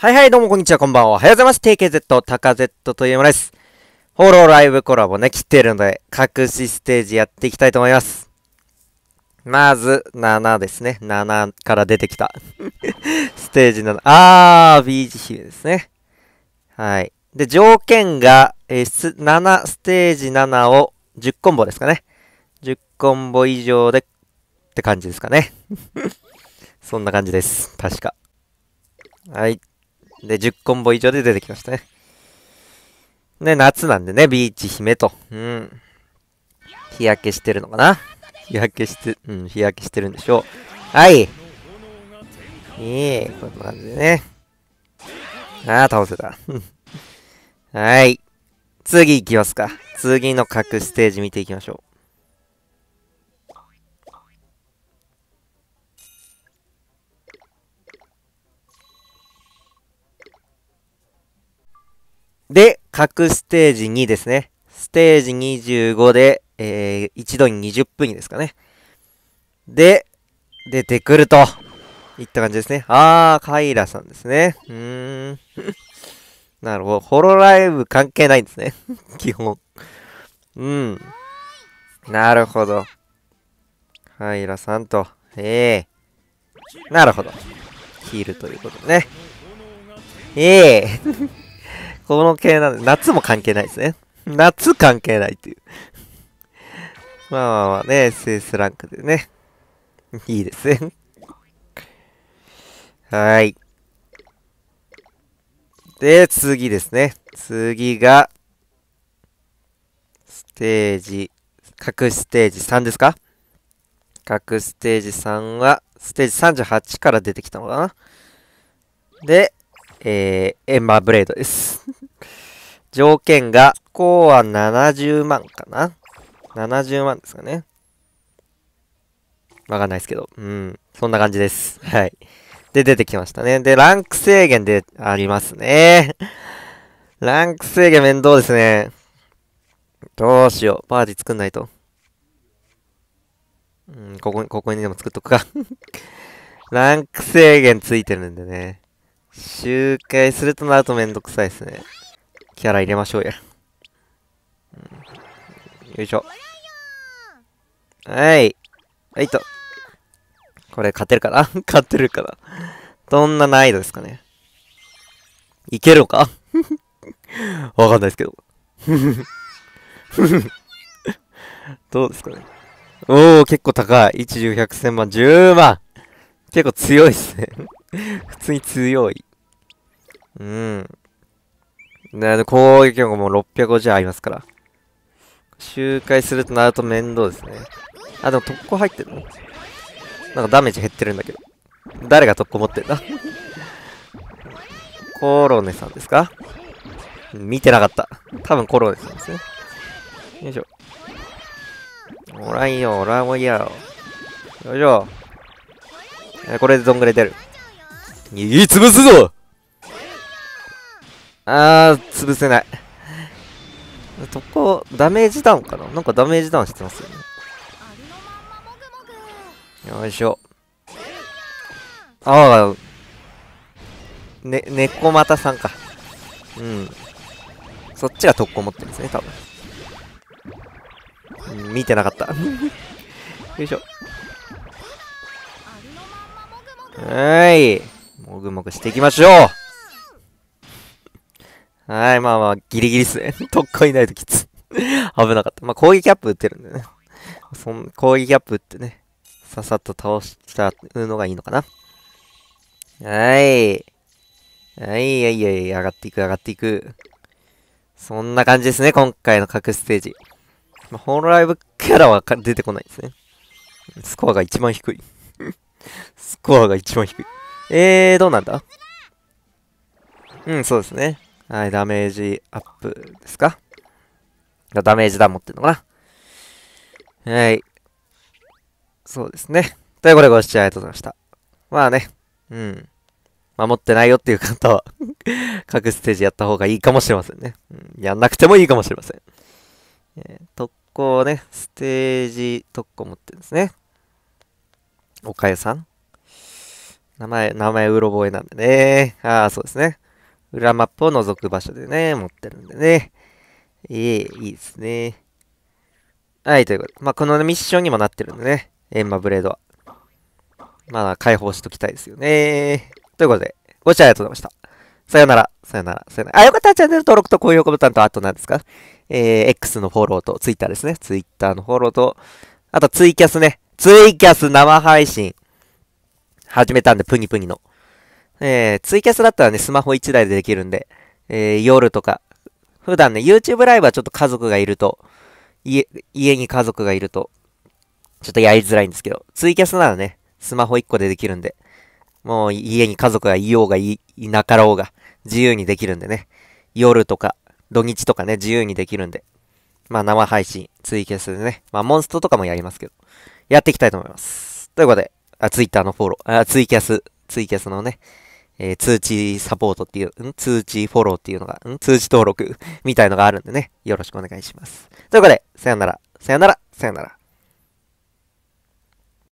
はいはい、どうもこんにちは、こんばんは。おはようございます。TKZ、タカ Z というものです。ホローライブコラボね、来てるので、隠しステージやっていきたいと思います。まず、7ですね。7から出てきた。ステージ7。あー、ビーチ姫ですね。はい。で、条件が、えー、7、ステージ7を10コンボですかね。10コンボ以上で、って感じですかね。そんな感じです。確か。はい。で、10コンボ以上で出てきましたね。ね、夏なんでね、ビーチ姫と。うん。日焼けしてるのかな？日焼けして、うん、日焼けしてるんでしょう。はい。いい、こんな感じでね。ああ、倒せた。はい。次行きますか。次の各ステージ見ていきましょう。で、各ステージ2ですね。ステージ25で、えー、一度に20分にですかね。で、出てくると。いった感じですね。あー、カイラさんですね。うーん。なるほど。ホロライブ関係ないんですね。基本。うん。なるほど。カイラさんと。ええなるほど。ヒールということでね。ええこの系なんで、夏も関係ないですね。夏関係ないっていう。まあまあまあね、SS ランクでね。いいですね。はい。で、次ですね。次が、ステージ、各ステージ3ですか？各ステージ3は、ステージ38から出てきたのかなで、えー、エンマーブレードです。条件が、コア70万かな ?70 万ですかね。わかんないですけど。うん。そんな感じです。はい。で、出てきましたね。で、ランク制限でありますね。ランク制限面倒ですね。どうしよう。パーティー作んないと。うん、ここに、ここにでも作っとくか。ランク制限ついてるんでね。周回するとなるとめんどくさいですね。キャラ入れましょうや。よいしょ。はい。はいと。これ勝てるかな？勝てるかな？どんな難易度ですかね？いけるのか？わかんないですけど。どうですかね？おー、結構高い。1、10、100、1000万、10万結構強いっすね。普通に強い。うん。なので、攻撃力も650ありますから。周回するとなると面倒ですね。あ、でも特攻入ってるの？なんかダメージ減ってるんだけど。誰が特攻持ってんだ？コロネさんですか？見てなかった。多分コロネさんですね。よいしょ。おらんよ、おらんわいやよ。よいしょ。これでどんぐらい出る？いい潰すぞあー、潰せない。とこ、ダメージダウンかな？なんかダメージダウンしてますよね。よいしょ。ああ、ね、猫又さんか。うん。そっちが特攻持ってるんですね、多分。うん見てなかった。よいしょ。はい。もぐもぐしていきましょうはい、まあまあ、ギリギリっすね。特攻いないときつ。危なかった。まあ、攻撃アップ打ってるんでね。そん攻撃アップ打ってね、ささっと倒しちゃうのがいいのかな。はい。はい、はい、はいや、上がっていく、上がっていく。そんな感じですね、今回の各ステージ。まあ、ホロライブキャラは出てこないですね。スコアが一番低い。スコアが一番低い。えー、どうなんだ？うん、そうですね。はい、ダメージアップですか？ダメージダウン持ってるのかな？はい。そうですね。ということでご視聴ありがとうございました。まあね、うん。守ってないよっていう方は 各ステージやった方がいいかもしれませんね。うん、やんなくてもいいかもしれません。えー特攻ね、ステージ特攻持ってるんですね。おかゆさん名前、名前うろ覚えなんでね。ああ、そうですね。裏マップを覗く場所でね、持ってるんでね。ええいいですね。はい、ということで。まあ、このミッションにもなってるんでね。エンマブレードは。まあ、解放しときたいですよね。ということで、ご視聴ありがとうございました。さよなら、さよなら、さよなら。あ、よかったらチャンネル登録と高評価ボタンと、あと何ですか？えー、X のフォローと、Twitter ですね。Twitter のフォローと、あとツイキャスね。ツイキャス生配信。始めたんで、プニプニの。えー、ツイキャスだったらね、スマホ1台でできるんで、えー、夜とか、普段ね、YouTube ライブはちょっと家族がいると、家、家に家族がいると、ちょっとやりづらいんですけど、ツイキャスならね、スマホ1個でできるんで、もう家に家族がいようがい、いなかろうが、自由にできるんでね、夜とか、土日とかね、自由にできるんで、まあ生配信、ツイキャスでね、まあモンストとかもやりますけど、やっていきたいと思います。ということで、あ、ツイッターのフォロー、あ、ツイキャス、ツイキャスのね、えー、通知サポートっていう、ん？通知フォローっていうのが、ん？通知登録みたいのがあるんでね、よろしくお願いします。ということで、さよなら、さよなら、さよなら。